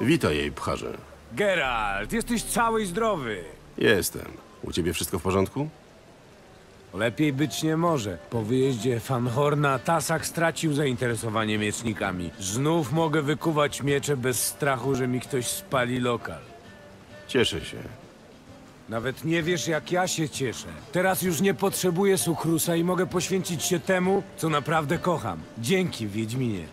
Witaj jej, pcharze. Geralt, jesteś cały i zdrowy. Jestem. U ciebie wszystko w porządku? Lepiej być nie może. Po wyjeździe Fanhorna Tasak stracił zainteresowanie miecznikami. Znów mogę wykuwać miecze bez strachu, że mi ktoś spali lokal. Cieszę się. Nawet nie wiesz, jak ja się cieszę. Teraz już nie potrzebuję Sukrusa i mogę poświęcić się temu, co naprawdę kocham. Dzięki, Wiedźminie.